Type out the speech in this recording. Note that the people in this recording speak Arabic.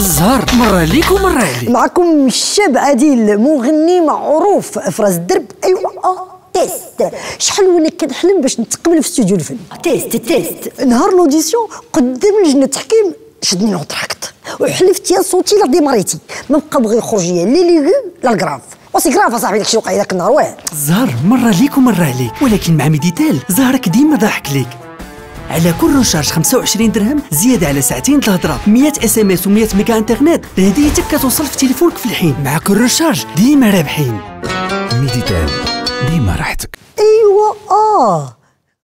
الزهر. مرة ليك ومرة عليك معكم الشاب عادل مغني معروف في راس الدرب ايوا آه test. شحال وأنا كنحلم باش نتقبل في استوديو الفن؟ test test. نهار l'audition قدام لجنة التحكيم شدني le trac وحلفت يا صوتي لا ديماريتي ما بقى بغى يخرج ليا لا les aigus لا ال graves و c'est grave أصاحبي داكشي وقع ذاك النهار واه الزهر مرة ليك ومرة عليك ولكن مع ميديتال زهرك ديما ضاحك ليك. على كل recharge 25 درهم زيادة على ساعتين الهضرة 100 SMS و100 ميجا إنترنت. هديتك كتوصل في تليفونك في الحين. مع كل recharge ديما رابحين. ميديتال ديما راحتك. ايوا آه.